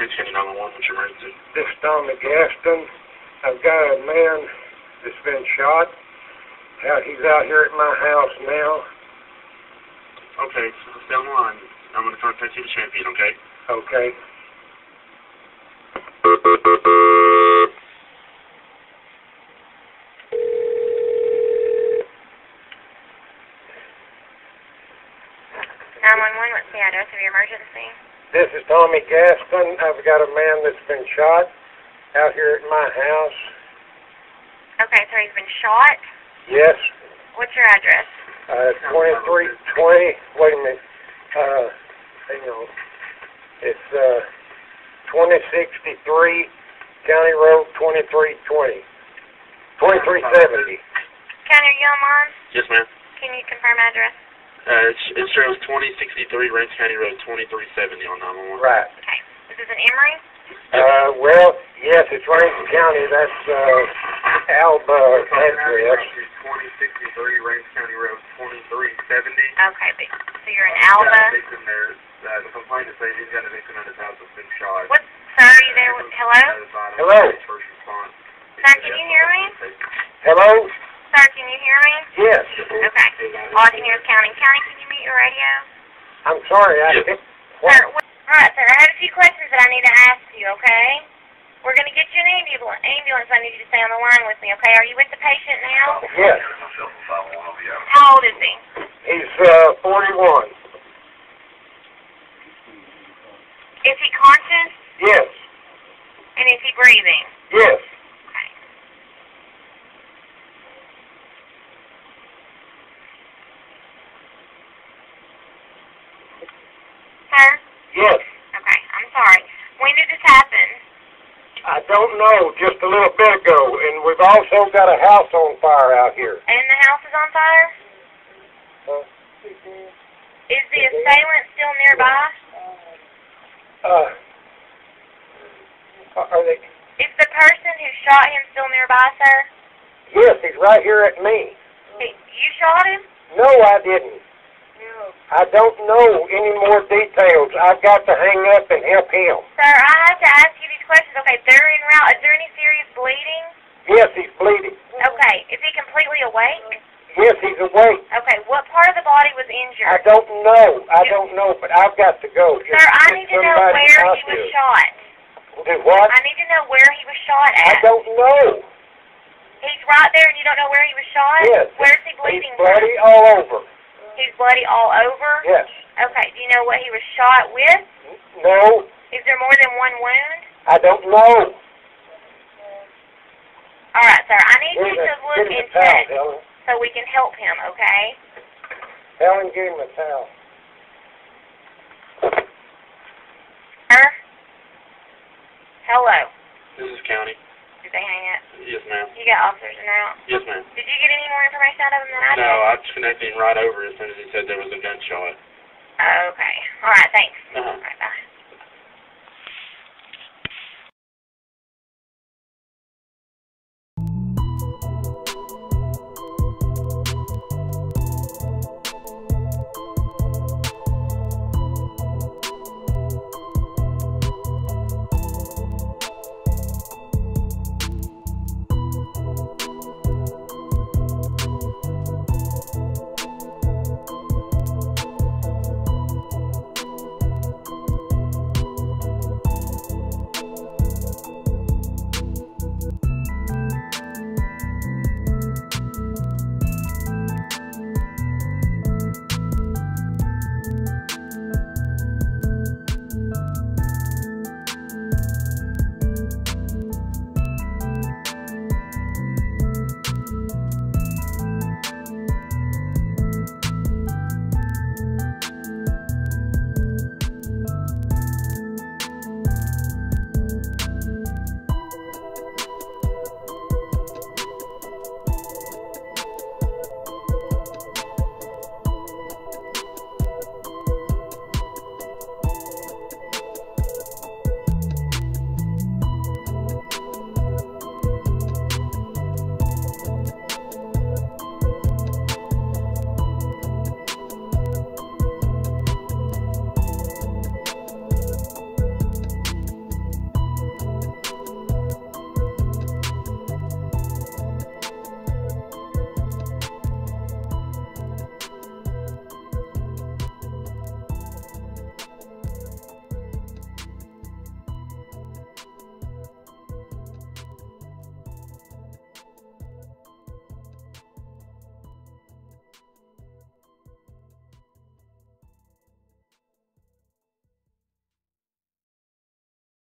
Rains County 911, what's your emergency? This is Tommy Gaston. I've got a man that's been shot. Out, he's out here at my house now. Okay, so stay on the line. I'm going to contact you the champion, okay? Okay. Nine one one. What's the address of your emergency? This is Tommy Gaston. I've got a man that's been shot out here at my house. Okay, so he's been shot. Yes. What's your address? Uh, 2320. Wait a minute. Uh, hang on. It's uh, 2063 County Road 2320. 2370. County, are you online? Yes, ma'am. Can you confirm address? Uh, it, sh- it shows 2063 Rains County Road 2370 on 911. Right. Okay. This is an Emory. Uh, well, yes, it's Rankin County. That's uh, Alba address. 2063 Rains County Road 2370. Okay, but so you're in Alba. victim there. Uh, the complaint is saying he's got a victim at his house that's been shot. What? Sir, are you there? With, hello? Hello. First response. Sir, can you hear me? Hello? Sir, can you hear me? Yes. Okay. Austin News County. County, can you mute your radio? I'm sorry. I Yes. Sir, what, all right, sir. I have a few questions that I need to ask you. Okay. We're gonna get you an ambulance. Ambulance. I need you to stay on the line with me. Okay. Are you with the patient now? Yes. How old is he? He's uh, 41. Is he conscious? Yes. And is he breathing? Yes. Okay. Sir? Yes. Okay, I'm sorry. When did this happen? I don't know. Just a little bit ago, and we've also got a house on fire out here. And the house is on fire? Is the assailant still nearby? Uh, are they? Is the person who shot him still nearby, sir? Yes, he's right here at me. He, you shot him? No, I didn't. I don't know any more details. I've got to hang up and help him. Sir, I have to ask you these questions. Okay, they're en route. Is there any serious bleeding? Yes, he's bleeding. Okay, is he completely awake? Yes, he's awake. Okay, what part of the body was injured? I don't know. I don't know, but I've got to go. Just Sir, I need to know where he was shot. Do what? I need to know where he was shot at. I don't know. He's right there and you don't know where he was shot? Yes. Where's he He's bleeding bloody from? all over. He's bloody all over? Yes. Okay, do you know what he was shot with? No, Is there more than one wound? I don't know. All right, sir. I need Give you to look give and a towel, check so we can help him, okay? Helen, give him a towel. Sir? Hello. This is county. Did they hang up? Yes, ma'am. You got officers in route. Yes, ma'am. Did you get any more information out of him than I did? No, I just connected him right over as soon as he said there was a gunshot.